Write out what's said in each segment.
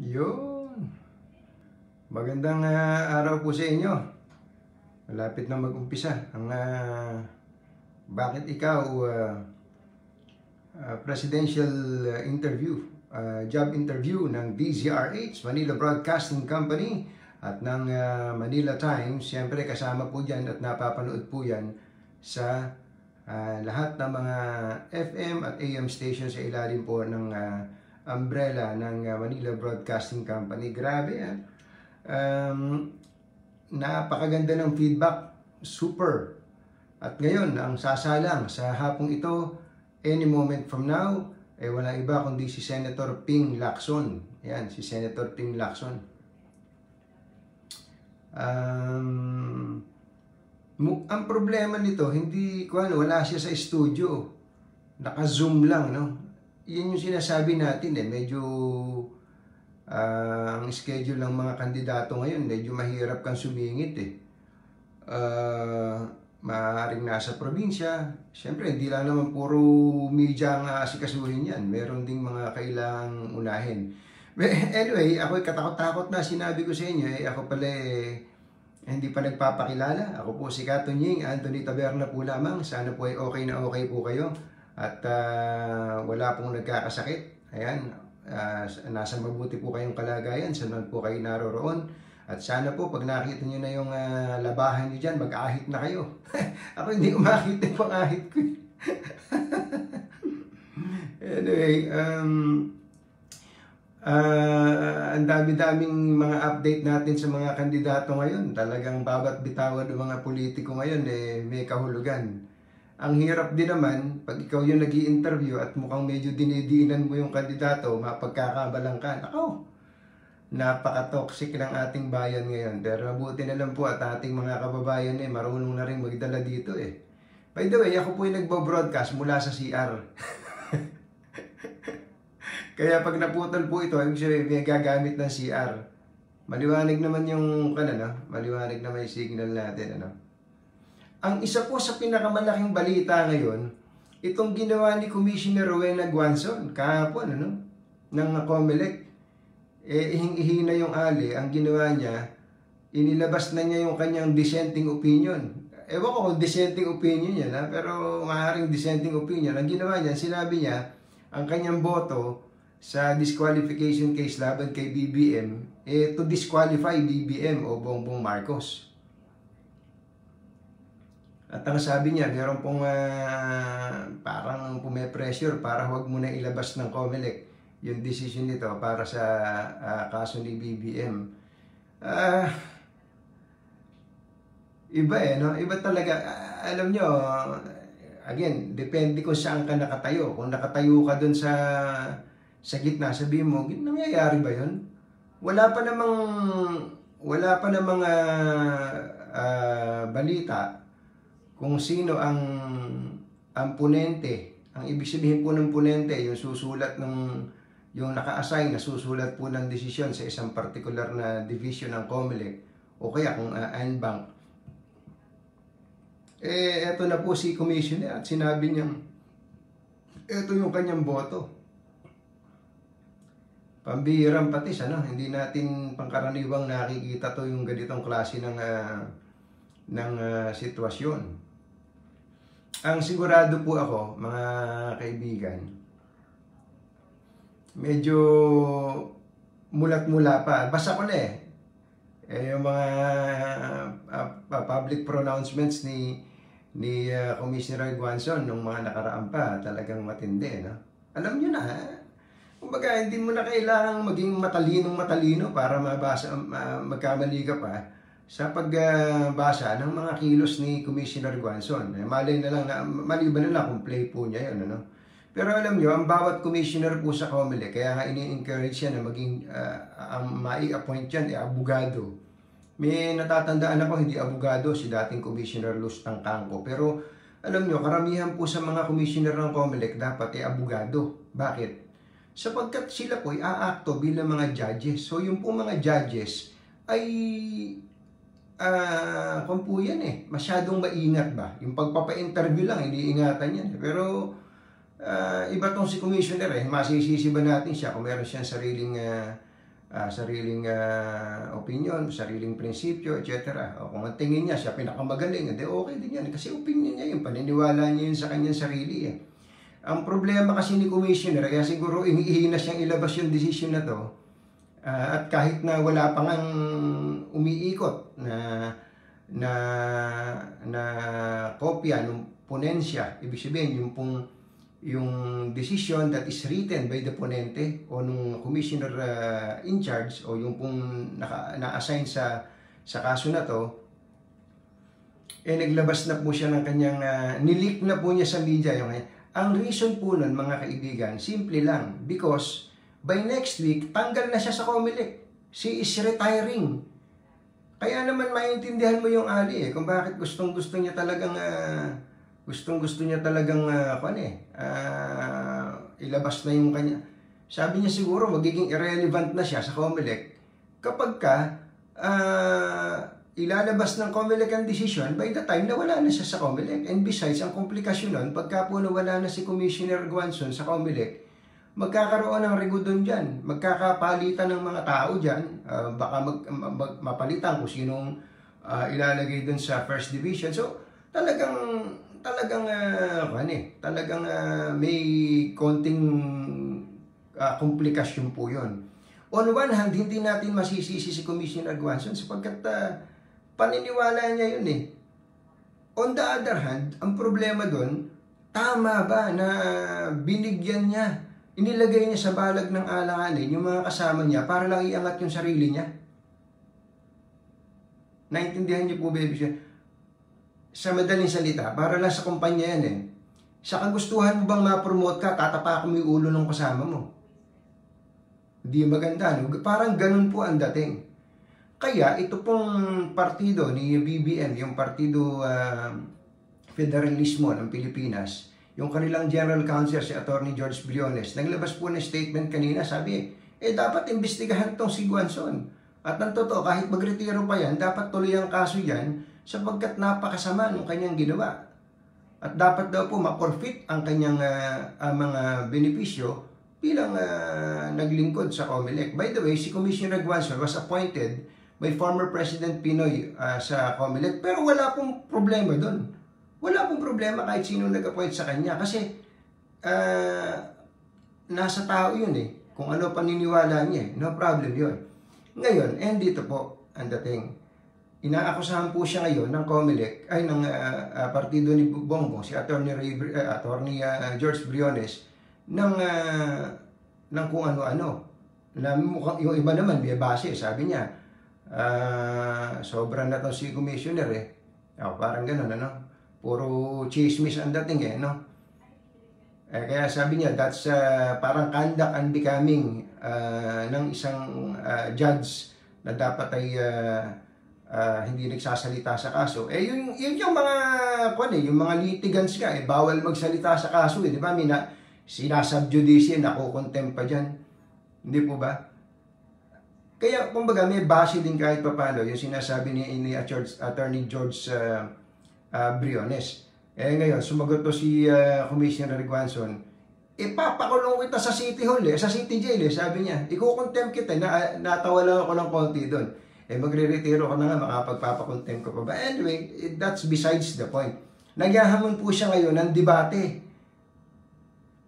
Yun. Magandang ah, araw po sa inyo. Malapit na mag-umpisa ang ah, bakit ikaw ah, ah, presidential ah, interview, ah, job interview ng DZRH, Manila Broadcasting Company at ng ah, Manila Times. Siyempre kasama po dyan at napapanood po yan sa ah, lahat ng mga FM at AM stations sa ilalim po ng ah, umbrella ng uh, Manila Broadcasting Company. Grabe ah. Um, napakaganda ng feedback. Super. At ngayon, ang sasalang sa hapong ito, any moment from now, eh wala iba kundi si Senator Ping Lacson. Yan, si Senator Ping Lacson. Um, ang problema nito, hindi, kuhan, wala siya sa studio. Naka-zoom lang, no? Yan yung sinasabi natin eh, medyo ah, ang schedule ng mga kandidato ngayon, medyo mahirap kang sumingit eh. Ah, maaaring nasa probinsya, syempre hindi lang naman puro media ang asikasuhin yan, meron ding mga kailangang unahin. Anyway, ako katakot-takot na sinabi ko sa inyo, eh, ako pala eh, hindi pa nagpapakilala. Ako po si Katunying, Anthony Taberna po lamang. Sana po ay okay na okay po kayo. At ah, wala pong nagkakasakit. Ayan, ah, nasa mabuti po kayong kalagayan. Saan po kayo naroroon. At sana po, pag nakita nyo na yung ah, labahan nyo dyan, mag-ahit na kayo. Ako hindi umakit yung pang-ahit ko. anyway, um, Ah, ang dami-daming mga update natin sa mga kandidato ngayon. Talagang babat bitawan ng mga politiko ngayon eh may kahulugan. Ang hirap din naman pag ikaw yung nag interview at mukhang medyo dinidiinan mo yung kandidato, mapagkakabalang ka. Ako, napaka-toxic ng ating bayan ngayon. Pero mabuti na lang po at ating mga kababayan eh, marunong na rin magdala dito eh. By the way, ako po yung nagbo-broadcast mula sa CR. Kaya pag naputol po ito, ibig sabihin may gagamit ng CR. Maliwanag naman yung ano, maliwanag na may signal natin ano. Ang isa po sa pinakamalaking balita ngayon, itong ginawa ni Commissioner Rowena Guanzon kahapon ano, ng COMELEC. Eh, ihing-ihina yung ali, ang ginawa niya, inilabas na niya yung kanyang dissenting opinion. Ewan ko kung dissenting opinion yan, ha? pero maaaring dissenting opinion. Ang ginawa niya, sinabi niya, ang kanyang boto sa disqualification case laban kay BBM eh to disqualify BBM o Bongbong Marcos. At ang sabi niya, meron pong ah, parang pume-pressure para huwag mo na ilabas ng COMELEC yung decision nito para sa ah, kaso ni BBM. Ah, iba eh, no? Iba talaga. Ah, alam nyo, again, depende kung saan ka nakatayo. Kung nakatayo ka dun sa sa gitna, sabihin mo, nangyayari ba yun? Wala pa namang, wala pa namang ah, ah, balita kung sino ang ang punente. Ang ibig sabihin po ng punente, yung susulat ng yung naka-assign na susulat po ng desisyon sa isang particular na division ng COMELEC o kaya kung uh, bank. Eh eto na po si commissioner at sinabi niyang eto yung kanyang boto. Pambihirang patis ano? Hindi natin pangkaraniwang nakikita to yung ganitong klase ng ah, ng ah, sitwasyon ang sigurado po ako, mga kaibigan, medyo mulat-mula pa. Basta ko na eh. eh yung mga uh, uh, public pronouncements ni ni uh, Commissioner Guanzon nung mga nakaraan pa, talagang matindi, no? Alam niyo na, ha? Kumbaga, hindi mo na kailangang maging matalinong matalino para mabasa, uh, magkamali ka pa sa pagbasa ng mga kilos ni Commissioner Guanzon. Eh, malay na lang, na, maliban na lang kung play po niya yun, ano? Pero alam niyo, ang bawat commissioner po sa COMELEC, kaya nga ini-encourage siya na maging, uh, ang mai-appoint yan, eh, abogado. May natatandaan ako, hindi abogado, si dating Commissioner Luz Tangkangko. Pero alam niyo, karamihan po sa mga commissioner ng COMELEC dapat ay eh, abogado. Bakit? Sapagkat sila po ay aakto bilang mga judges. So yung po mga judges ay ah, uh, po yan eh, masyadong maingat ba? Yung pagpapa-interview lang, iniingatan yan. Pero, uh, iba tong si Commissioner eh, masisisi ba natin siya kung meron siyang sariling uh, ah, sariling ah, opinion, sariling prinsipyo, etc. O kung ang tingin niya siya pinakamagaling, edi okay din yan. Kasi opinion niya yun, paniniwala niya yun sa kanyang sarili. Eh. Ang problema kasi ni Commissioner, kaya siguro ihina siyang ilabas yung decision na to, ah, at kahit na wala pang ang umiikot na na na kopya ng ponensya, ibig sabihin yung pong yung decision that is written by the ponente o nung commissioner uh, in charge o yung pong naka, na-assign sa sa kaso na to eh naglabas na po siya ng kanyang uh, nilik na po niya sa media yung ang reason po nun mga kaibigan simple lang because by next week tanggal na siya sa Comelec she is retiring kaya naman maintindihan mo yung Ali eh kung bakit gustong gusto niya talagang uh, gustong gusto niya talagang uh, ano eh, uh, ilabas na yung kanya. Sabi niya siguro magiging irrelevant na siya sa Comelec kapag ka uh, ilalabas ng Comelec ang decision by the time na wala na siya sa Comelec. And besides, ang komplikasyon nun, pagka po nawala na si Commissioner Guanzon sa Comelec, magkakaroon ng rigudon dyan. Magkakapalitan ng mga tao dyan. Uh, baka mag, mag, mapalitan kung sinong uh, ilalagay dun sa first division. So, talagang talagang uh, ano eh, talagang uh, may konting uh, komplikasyon po 'yon. On one hand, hindi natin masisisi si Commissioner Guanson sapagkat uh, paniniwala niya 'yun eh. On the other hand, ang problema doon, tama ba na binigyan niya, inilagay niya sa balag ng alanganin yung mga kasama niya para lang iangat yung sarili niya? Naintindihan niyo po, baby siya? sa madaling salita, para lang sa kumpanya yan eh. Sa kagustuhan mo bang ma-promote ka, tatapakan mo yung ulo ng kasama mo. Hindi maganda. No? Parang ganun po ang dating. Kaya ito pong partido ni BBM, yung Partido uh, Federalismo ng Pilipinas, yung kanilang General Counsel si Attorney George Briones, naglabas po ng statement kanina, sabi, eh dapat imbestigahan tong si Guanzon. At ng totoo, kahit magretiro pa yan, dapat tuloy ang kaso yan sapagkat napakasama ng kanyang ginawa. At dapat daw po ma-forfeit ang kanyang uh, uh, mga benepisyo bilang uh, naglingkod sa COMELEC. By the way, si Commissioner Guanzon was appointed by former President Pinoy uh, sa COMELEC pero wala pong problema doon. Wala pong problema kahit sino nag-appoint sa kanya kasi uh, nasa tao yun eh. Kung ano paniniwala niya, no problem yun. Ngayon, and dito po ang dating inaakusahan po siya ngayon ng COMELEC, ay ng uh, uh, partido ni Bongbong, si Attorney, Ray, uh, Attorney uh, George Briones, ng, uh, ng kung ano-ano. Na mukhang, yung iba naman, may base, sabi niya, uh, sobra na to si Commissioner eh. Oh, parang ganun, ano? Puro chismis ang dating eh, no? Eh, kaya sabi niya, that's uh, parang conduct and becoming uh, ng isang uh, judge na dapat ay uh, uh, hindi nagsasalita sa kaso. Eh, yun, yun yung mga, kwan eh, yung mga litigants ka, eh, bawal magsalita sa kaso, eh, di ba? Mina, sinasubjudice, nakukontempt pa dyan. Hindi po ba? Kaya, kumbaga, may base din kahit pa paano yung sinasabi ni, ni Attorney George uh, uh, Briones. Eh ngayon, sumagot to si uh, Commissioner Guanzon, ipapakulong kita sa City Hall eh, sa City Jail eh, sabi niya. Iko-contempt kita, na, natawa lang ako ng konti doon eh magre-retiro ka na nga, makapagpapakontent ko pa ba? Anyway, that's besides the point. Nagyahamon po siya ngayon ng debate.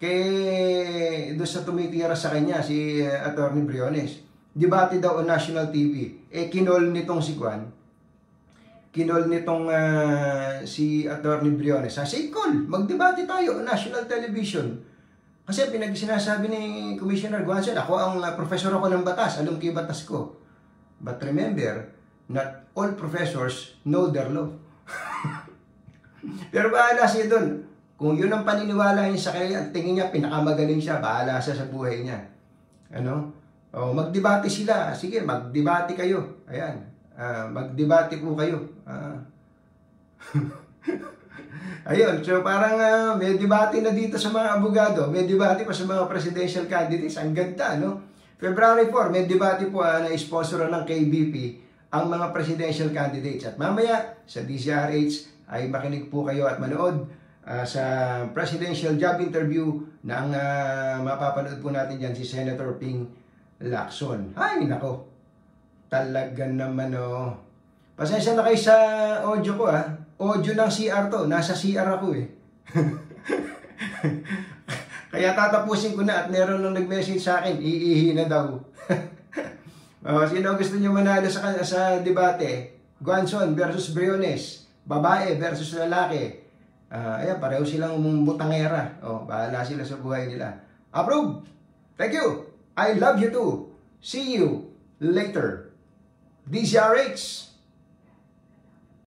Kay doon sa tumitira sa kanya, si uh, Attorney Briones. Debate daw on national TV. Eh, kinol nitong si Juan, kinol nitong uh, si Attorney Briones. Sa say, call, magdebate tayo on national television. Kasi pinag sinasabi ni Commissioner Guanzon, ako ang uh, professor ako ng batas, alam ko yung batas ko. But remember, not all professors know their law. Pero bahala siya doon. Kung yun ang paniniwala niya sa kanya, tingin niya pinakamagaling siya, bahala siya sa buhay niya. Ano? O, magdebate sila. Sige, magdebate kayo. Ayan. Uh, magdebate po kayo. Uh, Ayun, so parang uh, may debate na dito sa mga abogado, may debate pa sa mga presidential candidates. Ang ganda, no? February 4, may debate po uh, na sponsor ng KBP ang mga presidential candidates. At mamaya sa DCRH ay makinig po kayo at manood uh, sa presidential job interview na ang uh, mapapanood po natin dyan si Senator Ping Lacson. Ay, nako. Talaga naman oh. Pasensya na kayo sa audio ko ah. Audio ng CR to. Nasa CR ako eh. Kaya tatapusin ko na at meron nang nag-message sa akin, iihi na daw. oh, sino gusto niyo manalo sa, sa debate? Guanzon versus Briones. Babae versus lalaki. Uh, ayan, pareho silang butangera. Oh, bahala sila sa buhay nila. Approve! Thank you! I love you too. See you later. DCRH!